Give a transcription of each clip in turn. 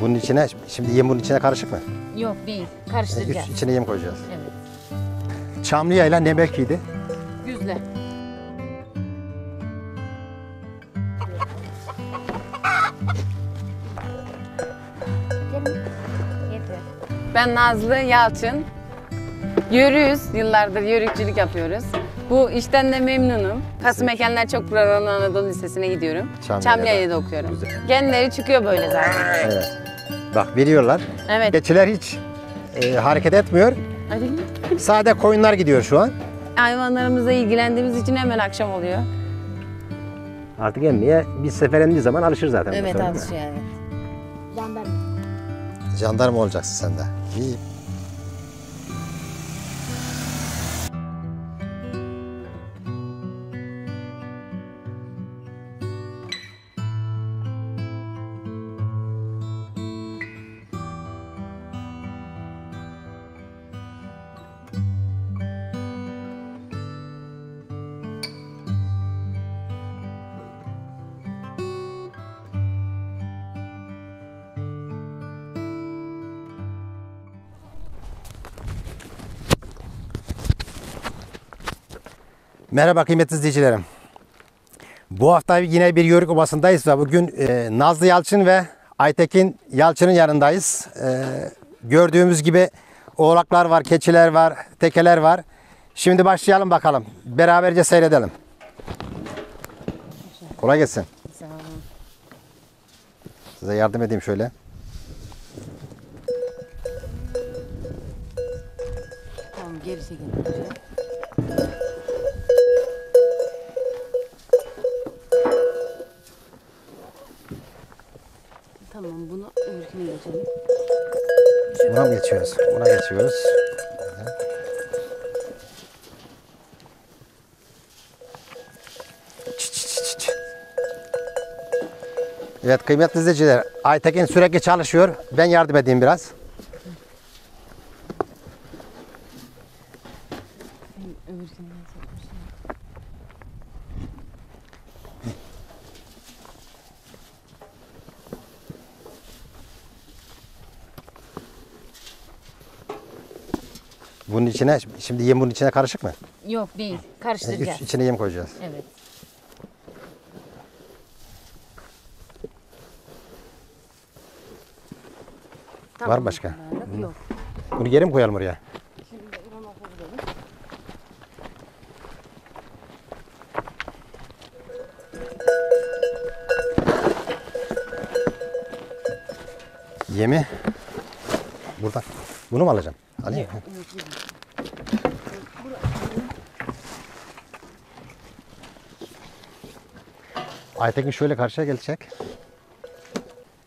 Bunun içine, şimdi yem bunun içine karışık mı? Yok değil. Karıştıracağız. içine yem koyacağız. Evet. Çamlıya ile ne mevkiydi? Güzle. Ben Nazlı Yalçın. Yürüyüz. Yıllardır yörükçülük yapıyoruz. Bu işten de memnunum. Kasım Ekenler Çok Programlı Anadolu Lisesi'ne gidiyorum. Çamlıha'da okuyorum. Kendileri çıkıyor böyle zaten. Evet. Bak veriyorlar. Evet. Keçiler hiç e, hareket etmiyor. Hadi. Sade koyunlar gidiyor şu an. Hayvanlarımızla ilgilendiğimiz için hemen akşam oluyor. Artık emmeye bir sefer emdiği zaman alışır zaten. Evet alışıyor evet. Jandarma olacaksın sen de. İyi. Merhaba kıymetli izleyicilerim. Bu hafta yine bir Yörük Obası'ndayız ve bugün e, Nazlı Yalçın ve Aytekin Yalçın'ın yanındayız. E, gördüğümüz gibi oğlaklar var, keçiler var, tekeler var. Şimdi başlayalım bakalım. Beraberce seyredelim. Kolay gelsin. Size yardım edeyim şöyle. Tamam geri çekin. Tamam bunu öbürküne geçelim. Buna mı geçiyoruz? Buna geçiyoruz. Evet kıymetli izleyiciler, Aytekin sürekli çalışıyor. Ben yardım edeyim biraz. Öbürküne geçelim. Bunun içine, şimdi yem bunun içine karışık mı? Yok değil. Karıştıracağız. Üst, içine yem koyacağız. Evet. Var mı başka? Yok. Bunu geri mi koyalım oraya? Şimdi okuyalım. Yemi burada. Bunu mu alacağım? Alayım. mı? Aytekin şöyle karşıya gelecek.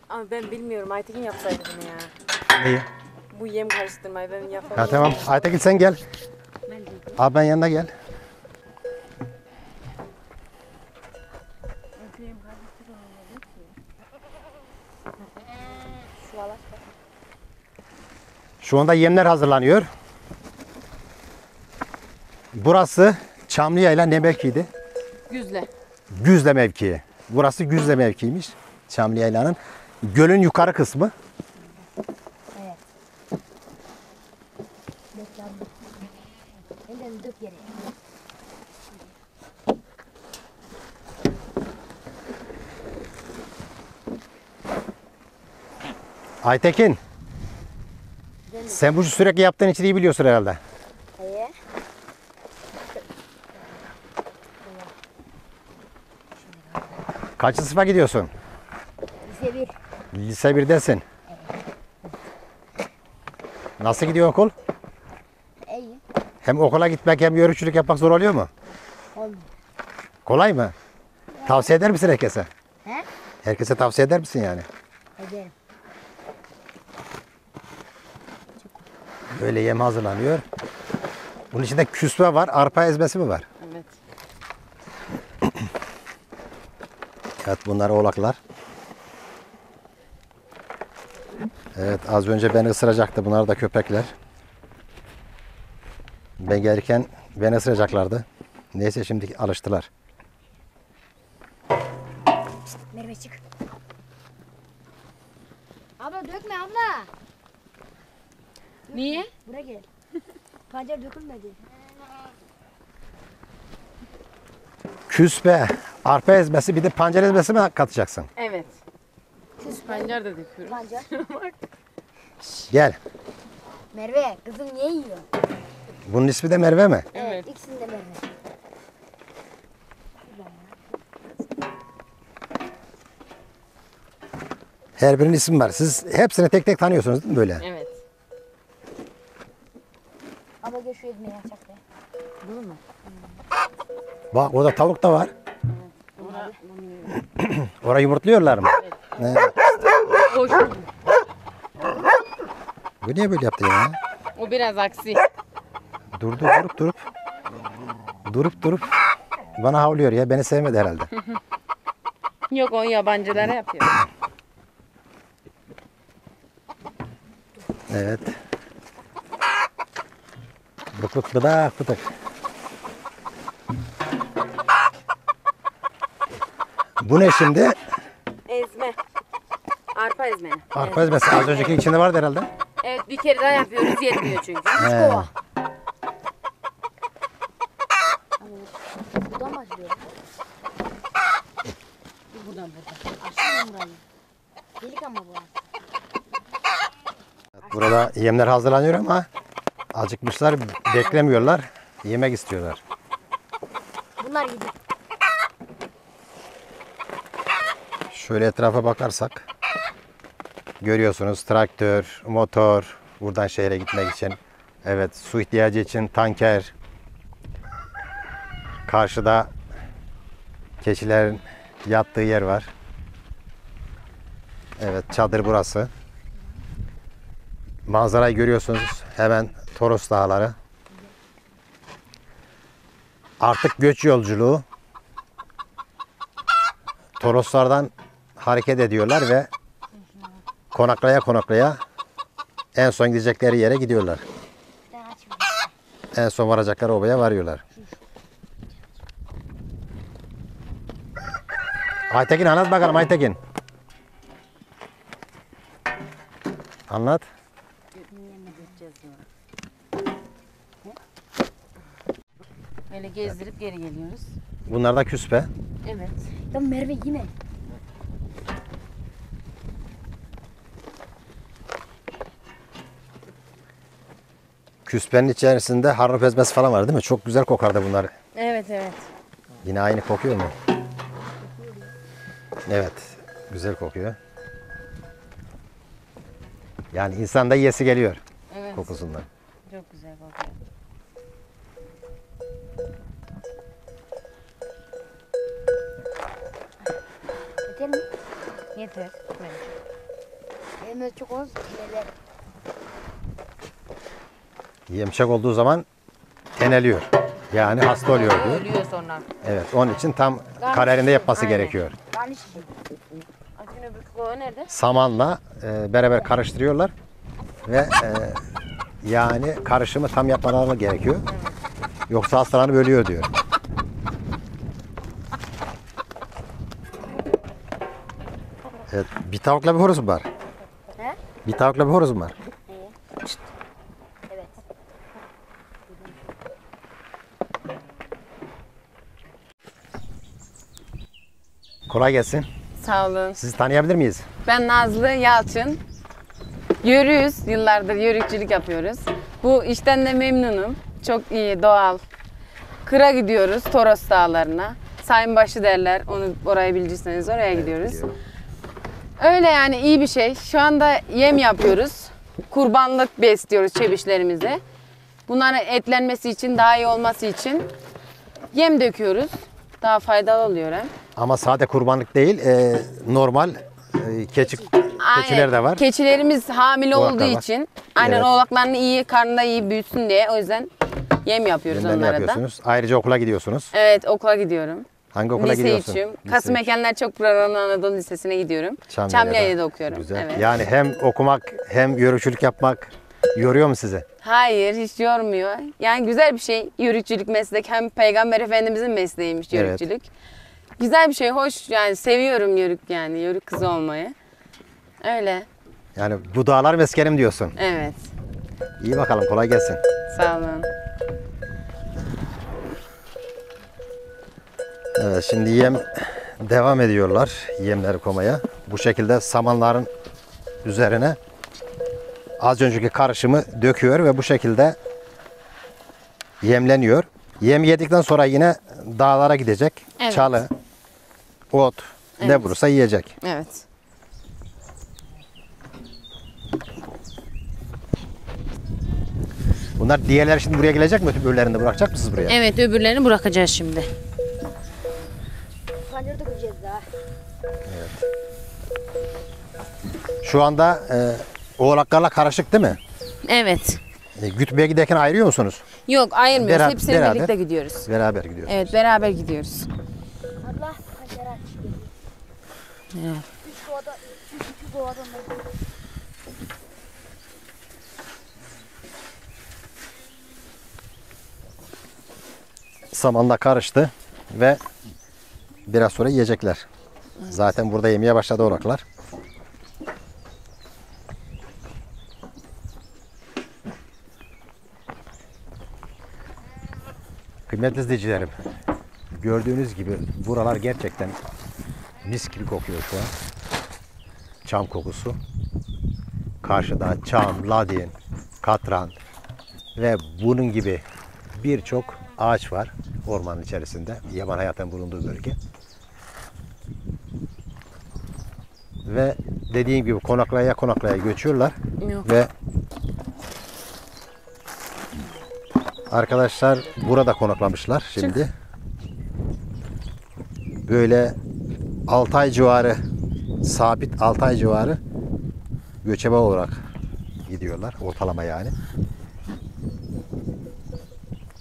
Ama ben bilmiyorum. Aytekin yapsaydı bunu ya. Neyi? Bu yem karıştırmayı ben yapamam. Ha tamam. Aytekin sen gel. Abi ben yanına gel. Şu anda yemler hazırlanıyor. Burası Çamlıya ile ne mevkiydi? Güzle. Güzle mevkii. Burası Güzle mevkiymiş. Çamlı Yayla'nın. Gölün yukarı kısmı. Aytekin. Sen bu sürekli yaptığın için iyi biliyorsun herhalde. Kaçıncı sınıfa gidiyorsun? Lise bir. Lise 1'desin. Nasıl gidiyor okul? İyi. Hem okula gitmek hem yörükçülük yapmak zor oluyor mu? Olmuyor. Kolay mı? Tavsiye eder misin herkese? He? Herkese tavsiye eder misin yani? Ederim. Böyle yem hazırlanıyor. Bunun içinde küspe var, arpa ezmesi mi var? Evet. Bunlar oğlaklar. Evet az önce beni ısıracaktı. Bunlar da köpekler. Ben gelirken beni ısıracaklardı. Neyse şimdi alıştılar. Merve çık. Abla dökme abla. Niye? Buraya gel. Pancar dökülmedi. Küspe, arpa ezmesi bir de pancar ezmesi mi katacaksın? Evet. Pancar da döküyoruz. Pancar. Gel. Merve kızım niye yiyor? Bunun ismi de Merve mi? Evet. İkisini de Merve. Her birinin ismi var. Siz hepsini tek tek tanıyorsunuz değil mi böyle? Evet. Abla gel şu ekmeği açak be. Bunu mu? Bak orada tavuk da var. Orayı yumurtluyorlar mı? He. Hoş. Bu niye böyle yaptı ya? O biraz aksi. Durdu durup durup. Durup durup. Bana havlıyor ya. Beni sevmedi herhalde. Yok o yabancılara yapıyor. Evet. Bık bık bıdak bıdak. Bu ne şimdi? Ezme. Arpa ezmeni. Arpa ezmesi. Az önceki içinde vardı herhalde. Evet bir kere daha yapıyoruz yetmiyor çünkü. He. Buradan başlıyor. Buradan buradan. Açıyorum burayı. Delik ama bu. Burada yemler hazırlanıyor ama acıkmışlar, beklemiyorlar. Yemek istiyorlar. Bunlar gibi. Şöyle etrafa bakarsak görüyorsunuz traktör, motor buradan şehre gitmek için. Evet su ihtiyacı için tanker. Karşıda keçilerin yattığı yer var. Evet çadır burası. Manzarayı görüyorsunuz. Hemen Toros Dağları. Artık göç yolculuğu. Toroslardan hareket ediyorlar ve konaklaya konaklaya en son gidecekleri yere gidiyorlar. En son varacakları obaya varıyorlar. Aytekin anlat bakalım Aytekin. Anlat. Böyle gezdirip geri geliyoruz. Bunlar da küspe. Evet. Ya Merve yeme. Küspenin içerisinde harnup ezmesi falan var değil mi? Çok güzel kokardı bunlar. Evet evet. Yine aynı kokuyor mu? Evet. Güzel kokuyor. Yani insan da yesi geliyor Evet. kokusundan. Çok güzel kokuyor. Yeter mi? Yeter. Elimiz çok olsun. Neler? Yemşek olduğu zaman eneliyor. Yani hasta oluyor diyor. Ölüyor sonra. Evet. Onun için tam kararında yapması Aynen. gerekiyor. Garniş için. Akün öbür nerede? Samanla e, beraber karıştırıyorlar ve e, yani karışımı tam yapmaları gerekiyor. Yoksa hastalanıp ölüyor diyor. Evet, bir tavukla bir horoz mu var? He? Bir tavukla bir horoz mu var? Kolay gelsin. Sağ olun. Sizi tanıyabilir miyiz? Ben Nazlı Yalçın. Yörüyüz. Yıllardır yörükçülük yapıyoruz. Bu işten de memnunum. Çok iyi, doğal. Kıra gidiyoruz Toros Dağları'na. Sayınbaşı derler. Onu orayı bilecekseniz oraya gidiyoruz. Öyle yani iyi bir şey. Şu anda yem yapıyoruz. Kurbanlık besliyoruz çebişlerimize. Bunların etlenmesi için, daha iyi olması için yem döküyoruz. Daha faydalı oluyor hem. Ama sade kurbanlık değil, e, normal e, keçi, keçiler de var. Keçilerimiz hamile Oğlaklar olduğu var. için aynen Evet. oğlaklarını iyi, karnında iyi büyüsün diye o yüzden yem yapıyoruz Yemlerini onlara da. yapıyorsunuz. Ayrıca okula gidiyorsunuz. Evet okula gidiyorum. Hangi okula Lise gidiyorsun? içiyorum. Lise Kasım üç. Ekenler Çok Programlı Anadolu Lisesi'ne gidiyorum. Çamlıha'da. Çamlıha'da okuyorum. Güzel. Evet. Yani hem okumak hem yörükçülük yapmak yoruyor mu sizi? Hayır hiç yormuyor. Yani güzel bir şey yörükçülük meslek. Hem Peygamber Efendimizin mesleğiymiş Evet. yörükçülük. Güzel bir şey, hoş yani seviyorum yörük yani yörük kızı olmayı. Öyle. Yani bu dağlar meskenim diyorsun. Evet. İyi bakalım kolay gelsin. Sağ olun. Evet şimdi yem devam ediyorlar yemleri koymaya. Bu şekilde samanların üzerine az önceki karışımı döküyor ve bu şekilde yemleniyor. Yem yedikten sonra yine dağlara gidecek. Evet. Çalı, ot ne Evet. bulursa yiyecek. Evet. Bunlar diğerleri şimdi buraya gelecek mi? Öbürlerini de bırakacak mısınız buraya? Evet öbürlerini bırakacağız şimdi. Pancarı da göreceğiz daha. Şu anda e, oğlaklarla karışık değil mi? Evet. E, gütmeye giderken ayırıyor musunuz? Yok ayırmıyoruz. Bera- Hepsini beraber. birlikte gidiyoruz. Beraber gidiyor. Evet beraber gidiyoruz. Allah. Evet. Üç doğada, üç. Samanla karıştı ve biraz sonra yiyecekler. Zaten burada yemeye başladı oğlaklar. Kıymetli izleyicilerim, gördüğünüz gibi buralar gerçekten mis gibi kokuyor şu an. Çam kokusu. Karşıda çam, ladin, katran ve bunun gibi birçok ağaç var ormanın içerisinde. Yaban hayatın bulunduğu bölge. Ve dediğim gibi konaklaya konaklaya göçüyorlar. Yok. Ve arkadaşlar burada konaklamışlar şimdi. Böyle 6 ay civarı sabit 6 ay civarı göçebe olarak gidiyorlar ortalama yani.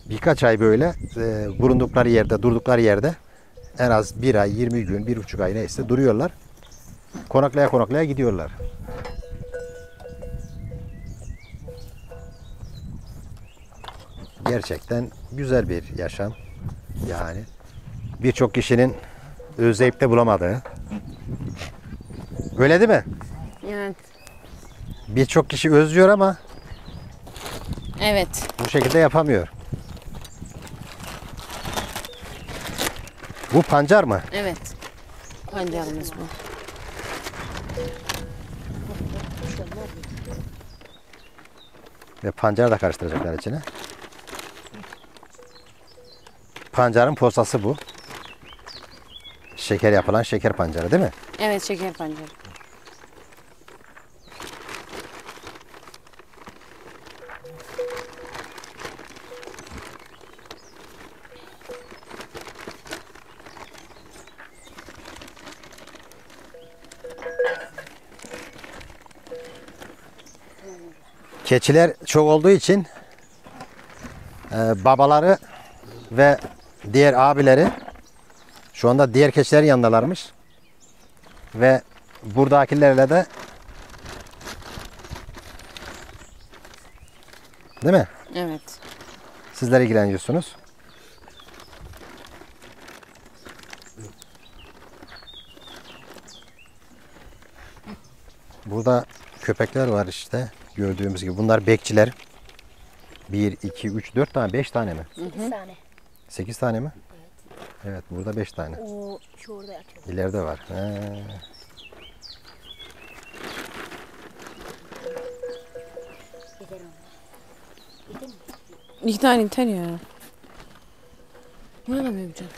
Birkaç ay böyle e, bulundukları yerde, durdukları yerde en az bir ay, 20 gün, bir buçuk ay neyse duruyorlar. Konaklaya konaklaya gidiyorlar. Gerçekten güzel bir yaşam. Yani birçok kişinin özleyip de bulamadığı. Öyle değil mi? Evet. Birçok kişi özlüyor ama Evet. bu şekilde yapamıyor. Bu pancar mı? Evet. Pancarımız bu. Ve pancar da karıştıracaklar içine. Pancarın posası bu. Şeker yapılan şeker pancarı değil mi? Evet şeker pancarı. Keçiler çok olduğu için e, babaları ve diğer abileri şu anda diğer keçilerin yanındalarmış. Ve buradakilerle de değil mi? Evet. Sizler ilgileniyorsunuz. Burada köpekler var işte gördüğümüz gibi. Bunlar bekçiler. 1, 2, 3, 4 tane, 5 tane mi? Bir tane. 8 tane mi? Evet burada 5 tane. O şu orada yatıyor. İleride var. He. Mi? İki tane yeter ya. Ne kadar büyüyecek?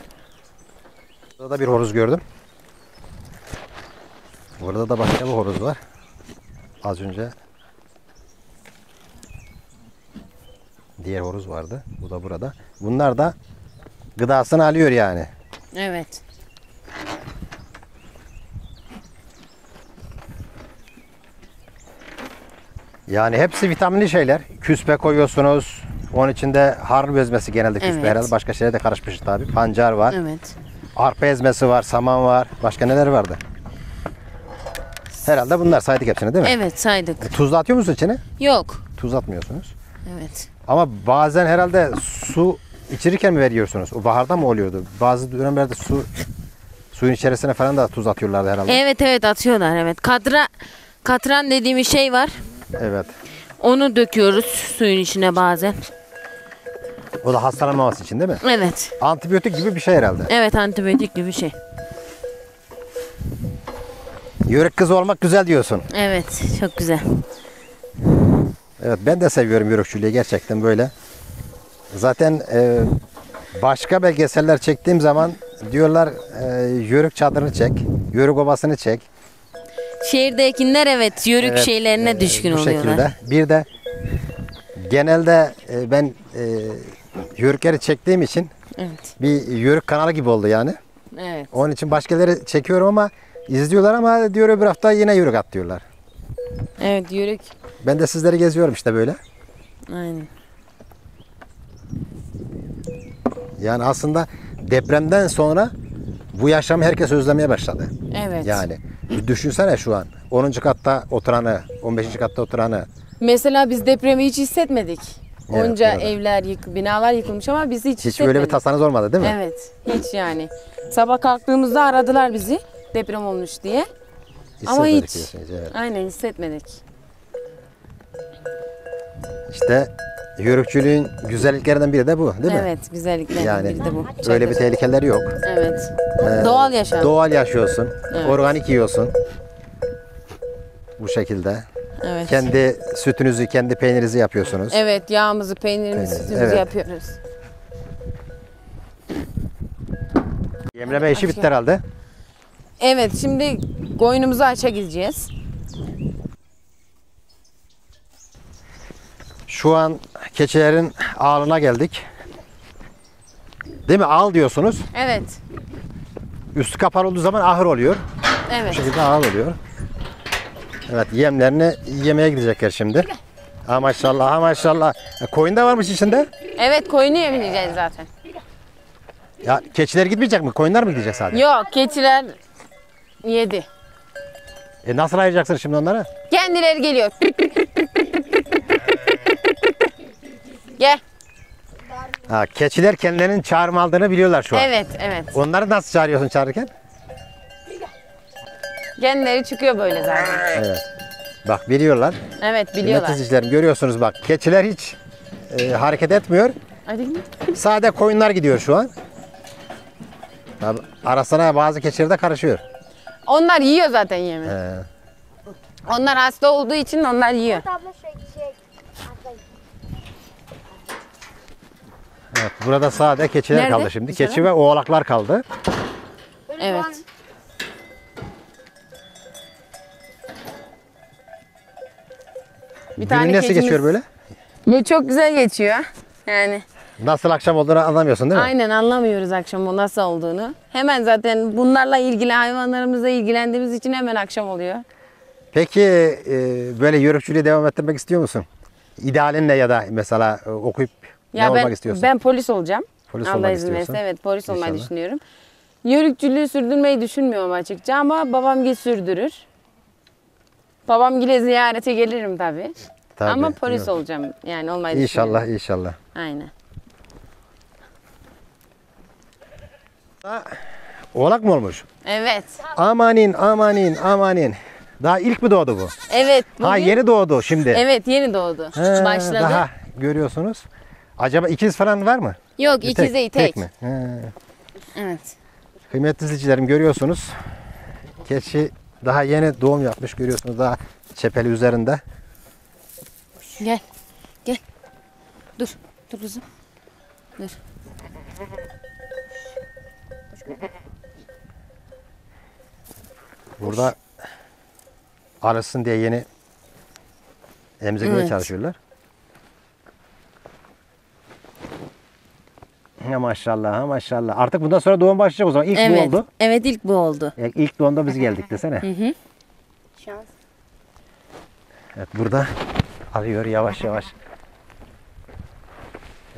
Burada da bir horoz gördüm. Burada da başka bir horoz var. Az önce diğer horoz vardı. Bu da burada. Bunlar da gıdasını alıyor yani. Evet. Yani hepsi vitaminli şeyler. Küspe koyuyorsunuz. Onun içinde harıl ezmesi genelde küspe Evet. herhalde. Başka şeyler de karışmış tabii. Pancar var. Evet. Arpa ezmesi var. Saman var. Başka neler vardı? Herhalde bunlar saydık hepsini değil mi? Evet saydık. Tuz da atıyor musunuz içine? Yok. Tuz atmıyorsunuz. Evet. Ama bazen herhalde su içirirken mi veriyorsunuz? O baharda mı oluyordu? Bazı dönemlerde su suyun içerisine falan da tuz atıyorlardı herhalde. Evet evet atıyorlar evet. Kadra Katran dediğimiz şey var. Evet. Onu döküyoruz suyun içine bazen. O da hastalanmaması için değil mi? Evet. Antibiyotik gibi bir şey herhalde. Evet antibiyotik gibi bir şey. Yörük kızı olmak güzel diyorsun. Evet çok güzel. Evet ben de seviyorum yörükçülüğü gerçekten böyle. Zaten e, başka belgeseller çektiğim zaman diyorlar e, yörük çadırını çek, yörük obasını çek. Şehirdekiler evet yörük Evet, şeylerine e, düşkün bu oluyorlar. şekilde. Bir de genelde e, ben e, yörükleri çektiğim için Evet. bir yörük kanalı gibi oldu yani. Evet. Onun için başkaları çekiyorum ama izliyorlar ama diyor öbür hafta yine yörük at diyorlar. Evet yörük. Ben de sizleri geziyorum işte böyle. Aynen. Yani aslında depremden sonra bu yaşamı herkes özlemeye başladı. Evet. Yani düşünsene şu an 10. katta oturanı, 15. katta oturanı. Mesela biz depremi hiç hissetmedik. Evet, Onca evet. evler, yık, binalar yıkılmış ama biz hiç, Hiç hissetmedik. böyle bir tasanız olmadı değil mi? Evet, hiç yani. Sabah kalktığımızda aradılar bizi deprem olmuş diye. Ama hiç. evet. Aynen hissetmedik. İşte yörükçülüğün güzelliklerinden biri de bu değil mi? Evet, güzelliklerden Yani biri de bu. öyle bir tehlikeleri yok. Evet. Ee, Doğal yaşam. Doğal yaşıyorsun. Evet. Organik yiyorsun. Bu şekilde. evet. Kendi sütünüzü, kendi peynirinizi yapıyorsunuz. Evet, yağımızı, peynirimizi, Peynir, sütümüzü evet. yapıyoruz. Yemleme işi bitti herhalde. Evet, şimdi koynumuzu aça gideceğiz. Şu an keçilerin ağlına geldik. Değil mi? Ağıl diyorsunuz. Evet. Üstü kapalı olduğu zaman ahır oluyor. Bu Evet. şekilde ağıl oluyor. Evet yemlerini yemeye gidecekler şimdi. Ha maşallah ha maşallah. E, koyun da varmış içinde. Evet, koyunu yemleyeceğiz zaten. Ya keçiler gitmeyecek mi? Koyunlar mı gidecek sadece? Yok, keçiler yedi. E nasıl ayıracaksın şimdi onları? Kendileri geliyor. Gel. Ha, keçiler kendilerinin çağrım aldığını biliyorlar şu an. Evet, evet. Onları nasıl çağırıyorsun çağırırken? Kendileri çıkıyor böyle zaten. Evet. Bak biliyorlar. Evet, biliyorlar. izleyicilerim görüyorsunuz bak. Keçiler hiç e, hareket etmiyor. Hadi. Sade koyunlar gidiyor şu an. Tabii arasına bazı keçiler de karışıyor. Onlar yiyor zaten yemi. Ee, Onlar hasta olduğu için onlar yiyor. Abla şey şey. Atlayın. Evet, burada sade keçiler Nerede? kaldı şimdi. Keçi ve oğlaklar kaldı. Evet. Bir Günün nasıl keçimiz- geçiyor böyle? Bu çok güzel geçiyor. Yani Nasıl akşam olduğunu anlamıyorsun değil mi? aynen anlamıyoruz akşam o nasıl olduğunu. Hemen zaten bunlarla ilgili hayvanlarımızla ilgilendiğimiz için hemen akşam oluyor. Peki e, böyle yörükçülüğü devam ettirmek istiyor musun? İdealin ne ya da mesela e, okuyup ne Ya ben olmak istiyorsun? ben polis olacağım. Polis Allah olmak izin istiyorsun. verirse evet polis olmayı İnşallah. düşünüyorum. Yörükçülüğü sürdürmeyi düşünmüyorum açıkça ama babam gel sürdürür. Babam gile ziyarete gelirim tabii. Tabii, ama polis evet. olacağım yani olmayı İnşallah düşünüyorum. inşallah. Aynen. Oğlak mı olmuş? Evet. Amanin amanin amanin. Daha ilk mi doğdu bu? Evet. Ha bugün- yeni doğdu şimdi. Evet yeni doğdu. He, Başladı. Daha görüyorsunuz. Acaba ikiz falan var mı? Yok Tek- ikiz değil tek. mi? He. Evet. Kıymetli izleyicilerim görüyorsunuz. Keçi daha yeni doğum yapmış görüyorsunuz daha çepeli üzerinde. Gel. Gel. Dur. Dur kızım. Dur. Burada alışsın diye yeni emzirmeye Evet. çalışıyorlar. Ha maşallah ha maşallah. Artık bundan sonra doğum başlayacak o zaman. İlk bu Evet. oldu. Evet ilk bu oldu. Yani İlk doğumda biz geldik desene. Şans. Evet burada alıyor yavaş yavaş.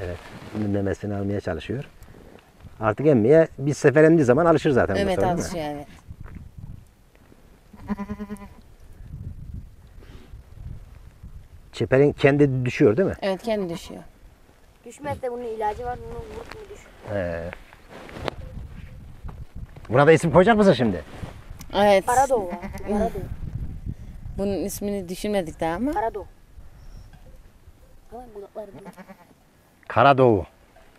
Evet. Şimdi memesini almaya çalışıyor. Artık emmeye bir sefer emdiği zaman alışır zaten. Evet sonra, alışıyor evet. Çeperin kendi düşüyor değil mi? Evet kendi düşüyor. Düşmez de bunun ilacı var. Bunu vurup mu düş? He. Buna da isim koyacak mısın şimdi? Evet. Para doğu. Para doğu. Bunun ismini düşünmedik daha ama. Karado. Ama kulakları büyük. Karadoğu.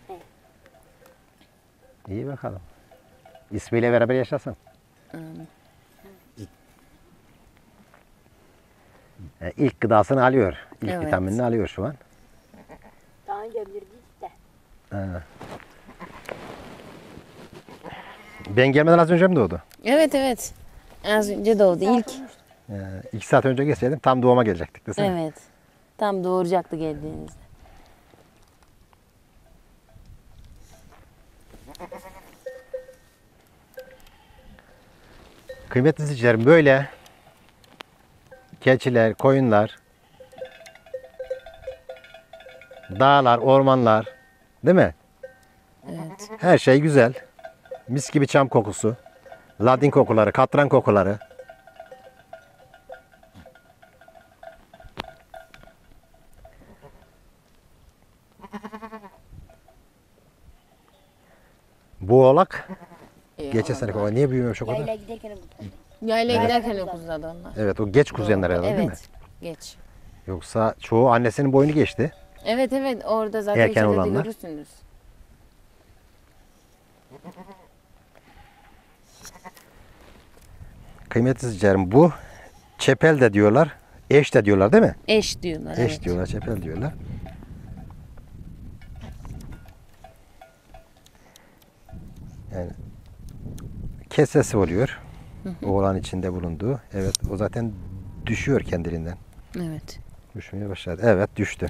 Evet. İyi bakalım. İsmiyle beraber yaşasın. E, İlk gıdasını alıyor. İlk Evet. vitaminini alıyor şu an. Önce bilirdik de. Ben gelmeden az önce mi doğdu? Evet evet. Az önce doğdu ilk. E, iki saat önce geçseydim tam doğuma gelecektik desene. Evet. Tam doğuracaktı geldiğinizde. Kıymetli izleyicilerim böyle keçiler, koyunlar, dağlar, ormanlar değil mi? Evet. Her şey güzel. Mis gibi çam kokusu, ladin kokuları, katran kokuları. Bu oğlak geçen sene o niye büyümemiş o kadar? Yayla giderken. Yaylaya giderken onlar. Evet o geç kuzenler herhalde değil mi? Evet. Geç. Yoksa çoğu annesinin boyunu geçti. Evet evet orada zaten Erken içeride de olanlar. görürsünüz. Kıymetli izleyicilerim bu çepel de diyorlar, eş de diyorlar değil mi? Eş diyorlar. Eş evet. diyorlar, çepel diyorlar. Yani kesesi oluyor. Oğlan içinde bulunduğu. Evet o zaten düşüyor kendiliğinden. Evet. Düşmeye başladı. Evet düştü.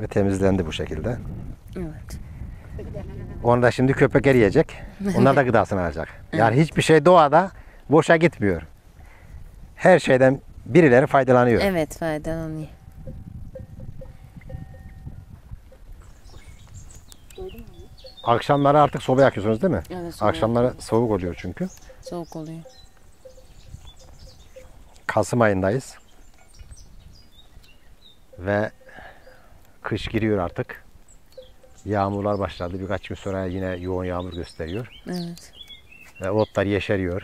Ve temizlendi bu şekilde. Evet. Onu da şimdi köpek yiyecek. Onlar da gıdasını alacak. Yani hiçbir şey doğada boşa gitmiyor. Her şeyden birileri faydalanıyor. Evet faydalanıyor. Akşamları artık soba yakıyorsunuz değil mi? Evet, soba Akşamları soğuk oluyor çünkü. Soğuk oluyor. Kasım ayındayız. Ve kış giriyor artık. Yağmurlar başladı. Birkaç gün sonra yine yoğun yağmur gösteriyor. Evet. Ve otlar yeşeriyor.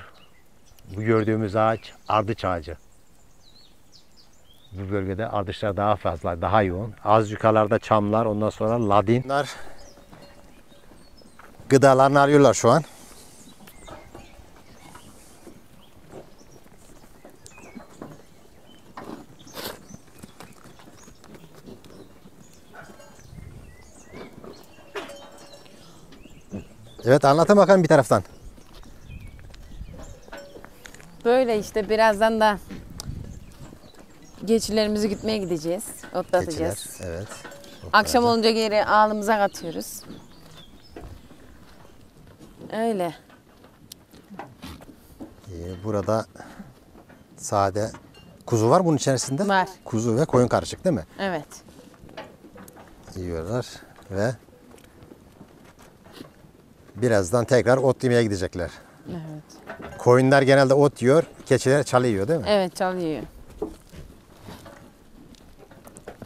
Bu gördüğümüz ağaç ardıç ağacı. Bu bölgede ardışlar daha fazla, daha yoğun. Az yukarılarda çamlar, ondan sonra ladin. Bunlar gıdalarını arıyorlar şu an. Evet anlatın bakalım bir taraftan. Böyle işte birazdan da geçilerimizi gütmeye gideceğiz. Otlatacağız. Keçiler, evet. Akşam olunca geri ağlımıza katıyoruz. Öyle. Ee, burada sade kuzu var bunun içerisinde. Var. Kuzu ve koyun karışık değil mi? Evet. Yiyorlar ve birazdan tekrar ot yemeye gidecekler. Evet. Koyunlar genelde ot yiyor, keçiler çalı yiyor değil mi? Evet çalıyor.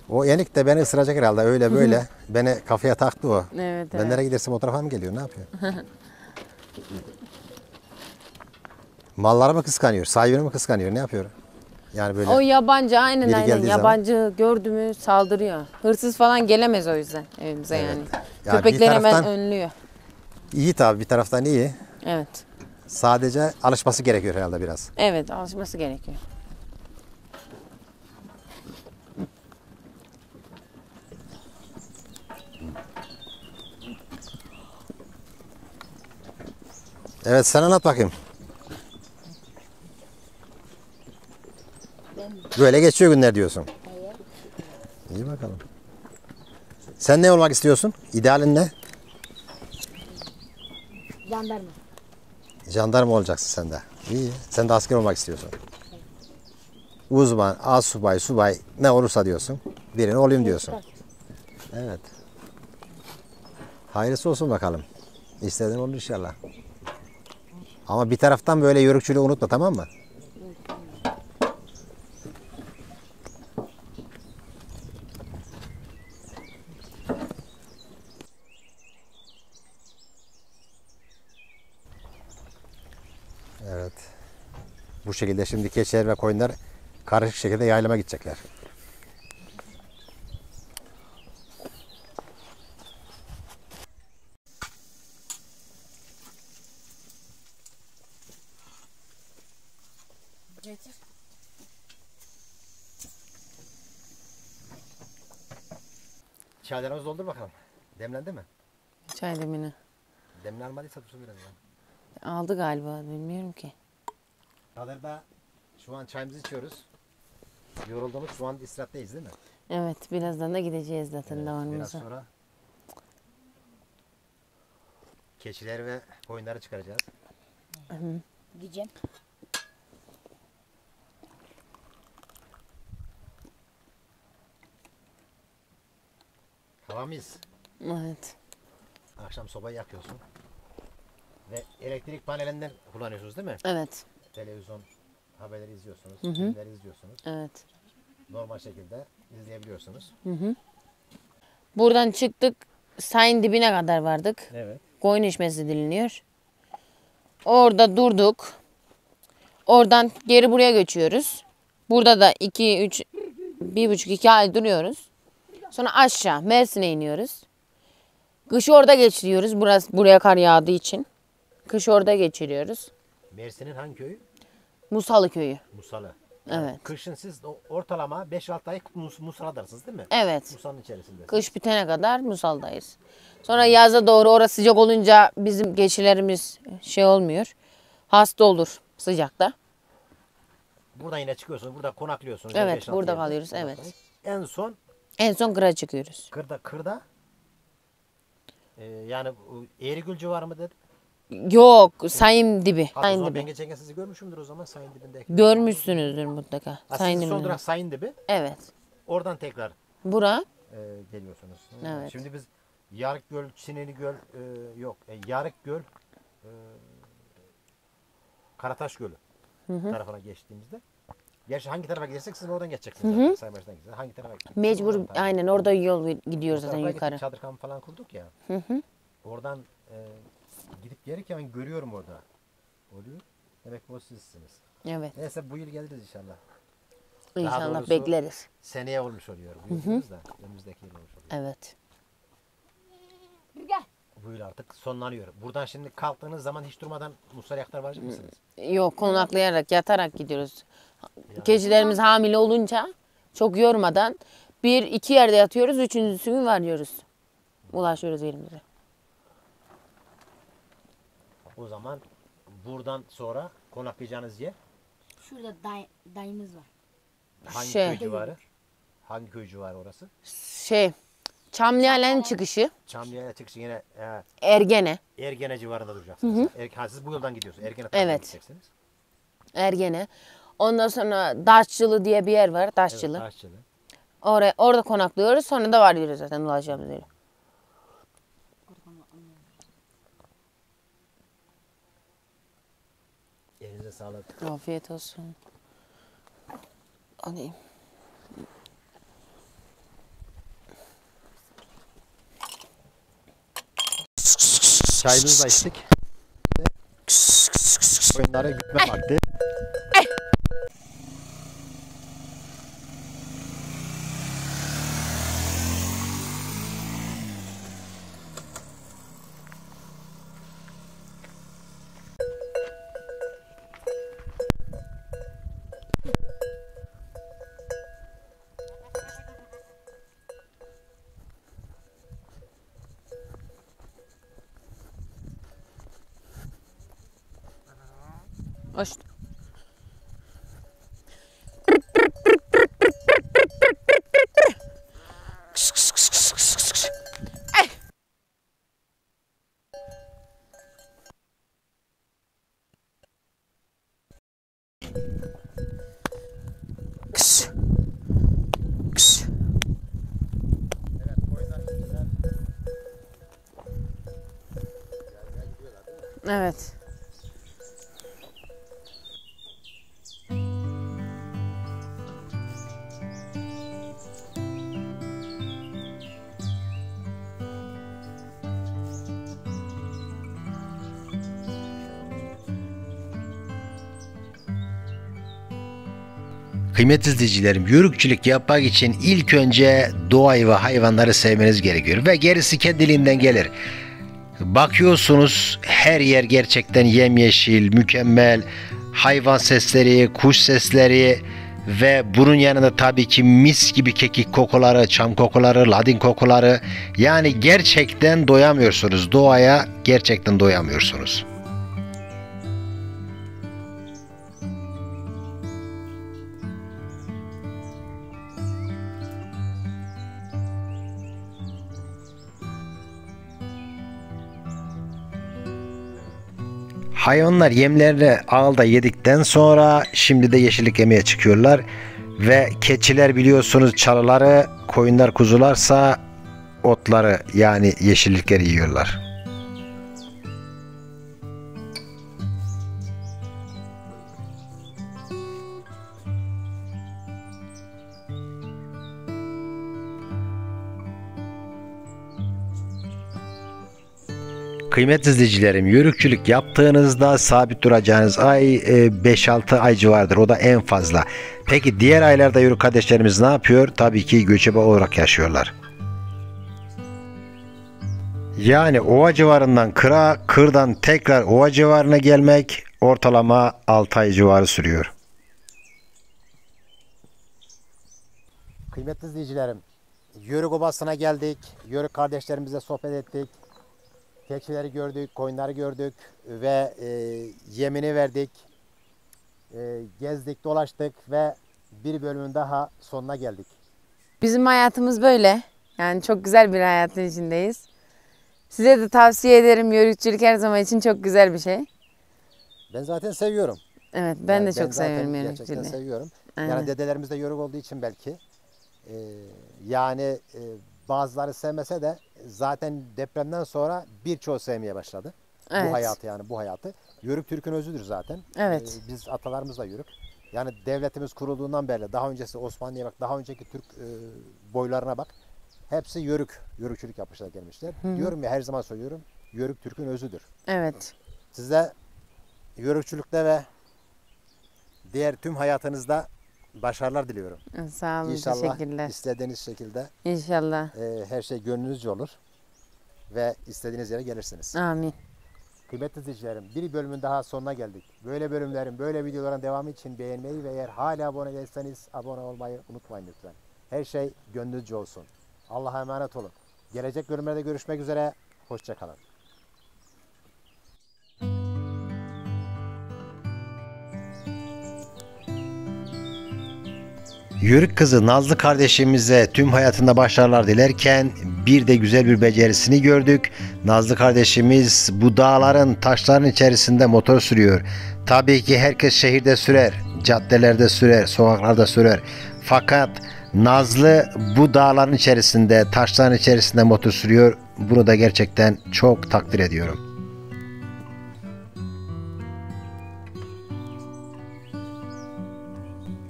O yenik de beni ısıracak herhalde öyle böyle. beni kafaya taktı o. Evet, Ben evet. nereye gidersem o tarafa mı geliyor ne yapıyor? Malları mı kıskanıyor, sahibini mi kıskanıyor ne yapıyor? Yani böyle O yabancı aynen aynen. geldiği zaman- Yabancı gördü mü saldırıyor. Hırsız falan gelemez o yüzden evimize Evet. yani. Ya bir Köpekler hemen önlüyor. İyi tabii bir taraftan iyi. Evet. Sadece alışması gerekiyor herhalde biraz. Evet alışması gerekiyor. Evet sen anlat bakayım. Böyle geçiyor günler diyorsun. İyi bakalım. Sen ne olmak istiyorsun? İdealin ne? Jandarma. Jandarma olacaksın sen de. İyi. Sen de asker olmak istiyorsun. Uzman, asubay, subay ne olursa diyorsun. Birini olayım diyorsun. Evet. Hayırlısı olsun bakalım. İstediğin olur inşallah. Ama bir taraftan böyle yörükçülüğü unutma tamam mı? Evet. Bu şekilde şimdi keçiler ve koyunlar karışık şekilde yaylama gidecekler. Getir. Çaylarımızı doldur bakalım. Demlendi mi? Çay demini. Demlenmediyse dursun biraz. Aldı galiba bilmiyorum ki. Çadırda şu an çayımızı içiyoruz. Yoruldunuz şu an istirahatteyiz değil mi? Evet birazdan da gideceğiz zaten Evet, biraz davanımıza. sonra keçileri ve koyunları çıkaracağız. Gideceğim. Hava mıyız? Evet. Akşam sobayı yakıyorsun. Ve elektrik panelinden kullanıyorsunuz değil mi? Evet. Televizyon haberleri izliyorsunuz, filmleri izliyorsunuz. Evet. Normal şekilde izleyebiliyorsunuz. Buradan çıktık. Sayın dibine kadar vardık. Evet. Koyun içmesi diliniyor. Orada durduk. Oradan geri buraya göçüyoruz. Burada da 2 3 bir buçuk iki ay duruyoruz. Sonra aşağı Mersin'e iniyoruz. Kışı orada geçiriyoruz. Burası buraya kar yağdığı için. Kış orada geçiriyoruz. Mersin'in hangi köyü? Musalı köyü. Musalı. Evet. Kışın siz ortalama 5-6 ay Mus Musala'darsınız değil mi? Evet. Musa'nın içerisinde. Kış bitene kadar Musal'dayız. Sonra yaza doğru orası sıcak olunca bizim geçilerimiz şey olmuyor. Hasta olur sıcakta. Buradan yine çıkıyorsunuz. Burada konaklıyorsunuz. Evet, 5-6 burada yerde kalıyoruz, evet. En son En son kıra çıkıyoruz. kırda kırda e, yani Eğrigül civarı mıdır? Yok sayın dibi. O Sayın zaman dibi. ben geçen gün sizi görmüşümdür o zaman sayın dibinde. Görmüşsünüzdür mutlaka. Ha, Sayın sizin son durak sayın dibi. Evet. Oradan tekrar Bura e, geliyorsunuz. Evet. Şimdi biz Yarık Göl, Çineli Göl e, yok. E, Yarık Göl e, Karataş Gölü tarafına geçtiğimizde Gerçi hangi tarafa gidersek siz oradan geçeceksiniz. zaten. Sayın Başkan giderseniz. Hangi tarafa gideceksiniz? mecbur Oradan aynen orada yol gidiyoruz zaten tarafa yukarı. gittik, Çadır kampı falan kurduk ya. Oradan e, gidip gelirken görüyorum orada. Oluyor. Demek ki o sizsiniz. Evet. Neyse bu yıl geliriz inşallah. Daha İnşallah doğrusu- bekleriz. Seneye olmuş oluyor. Bu yıl diyoruz da önümüzdeki yıl olmuş oluyor. Evet. Gel. Bu yıl artık sonlanıyor. Buradan şimdi kalktığınız zaman hiç durmadan Musaryaklar varacak mısınız? Yok konaklayarak yatarak gidiyoruz. Keçilerimiz hamile olunca çok yormadan bir iki yerde yatıyoruz. Üçüncüsü gün varıyoruz. Ulaşıyoruz yerimize. O zaman buradan sonra konaklayacağınız yer Şurada day, dayımız var. hangi Şey. köy civarı? Hangi köy civarı orası? Şey Çamlıhalen çıkışı Çamlı'ya çıkışı yine e, Ergene. Ergene civarında duracaksınız. Er, ha, siz bu yoldan gidiyorsunuz. Ergene tarafına Evet. gideceksiniz. Ergene. Ondan sonra Daşçılı diye bir yer var. Evet, Daşçılı. Taşçılı. Oraya, orada konaklıyoruz. Sonra da varıyoruz zaten ulaşacağımız yere. Sağlık. Afiyet olsun. Alayım. Çayımızı da içtik. Oyunları gitme vakti. Evet. Kıymetli izleyicilerim, yörükçülük yapmak için ilk önce doğayı ve hayvanları sevmeniz gerekiyor ve gerisi kendiliğinden gelir. Bakıyorsunuz her yer gerçekten yemyeşil, mükemmel. Hayvan sesleri, kuş sesleri ve bunun yanında tabii ki mis gibi kekik kokuları, çam kokuları, ladin kokuları. Yani gerçekten doyamıyorsunuz. Doğaya gerçekten doyamıyorsunuz. Hayvanlar yemlerini ağılda yedikten sonra şimdi de yeşillik yemeye çıkıyorlar. Ve keçiler biliyorsunuz çalıları, koyunlar kuzularsa otları yani yeşillikleri yiyorlar. Kıymetli izleyicilerim, yörükçülük yaptığınızda sabit duracağınız ay e, 5-6 ay civarıdır. O da en fazla. Peki diğer aylarda yörük kardeşlerimiz ne yapıyor? Tabii ki göçebe olarak yaşıyorlar. Yani ova civarından kıra, kırdan tekrar ova civarına gelmek ortalama 6 ay civarı sürüyor. Kıymetli izleyicilerim, Yörük Obası'na geldik. Yörük kardeşlerimizle sohbet ettik. Keçileri gördük, koyunları gördük ve e, yemini verdik. E, gezdik, dolaştık ve bir bölümün daha sonuna geldik. Bizim hayatımız böyle. Yani çok güzel bir hayatın içindeyiz. Size de tavsiye ederim. Yörükçülük her zaman için çok güzel bir şey. Ben zaten seviyorum. Evet ben Yani de çok zaten seviyorum Gerçekten yörükçülüğü. seviyorum. Aynen. Yani dedelerimiz de yörük olduğu için belki. e, yani e, bazıları sevmese de zaten depremden sonra birçoğu sevmeye başladı. Evet. Bu hayatı yani bu hayatı. Yörük Türk'ün özüdür zaten. Evet. Ee, biz atalarımız da yörük. Yani devletimiz kurulduğundan beri daha öncesi Osmanlı'ya bak, daha önceki Türk e, boylarına bak. Hepsi yörük, yörükçülük yapmışlar gelmişler. Diyorum ya her zaman söylüyorum. Yörük Türk'ün özüdür. Evet. Size yörükçülükte ve diğer tüm hayatınızda başarılar diliyorum. Sağ olun. İnşallah Teşekkürler. istediğiniz şekilde İnşallah. e, her şey gönlünüzce olur ve istediğiniz yere gelirsiniz. Amin. Kıymetli izleyicilerim bir bölümün daha sonuna geldik. Böyle bölümlerin, böyle videoların devamı için beğenmeyi ve eğer hala abone değilseniz abone olmayı unutmayın lütfen. Her şey gönlünüzce olsun. Allah'a emanet olun. Gelecek bölümlerde görüşmek üzere. Hoşçakalın. Yörük kızı Nazlı kardeşimize tüm hayatında başarılar dilerken bir de güzel bir becerisini gördük. Nazlı kardeşimiz bu dağların taşların içerisinde motor sürüyor. Tabii ki herkes şehirde sürer, caddelerde sürer, sokaklarda sürer. Fakat Nazlı bu dağların içerisinde, taşların içerisinde motor sürüyor. Bunu da gerçekten çok takdir ediyorum.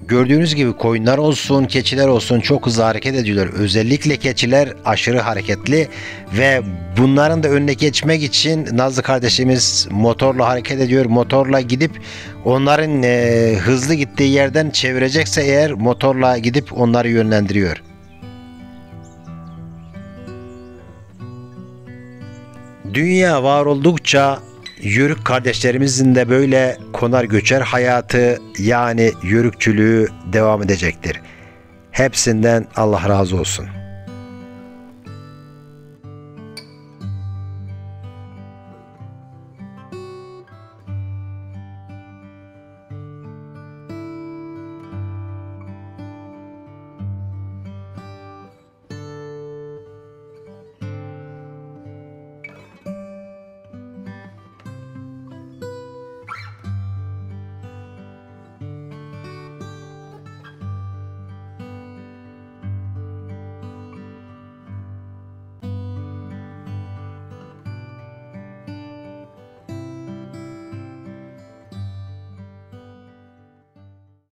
Gördüğünüz gibi koyunlar olsun, keçiler olsun çok hızlı hareket ediyorlar. Özellikle keçiler aşırı hareketli ve bunların da önüne geçmek için Nazlı kardeşimiz motorla hareket ediyor. Motorla gidip onların e, hızlı gittiği yerden çevirecekse eğer motorla gidip onları yönlendiriyor. Dünya var oldukça Yörük kardeşlerimizin de böyle konar göçer hayatı yani yörükçülüğü devam edecektir. Hepsinden Allah razı olsun.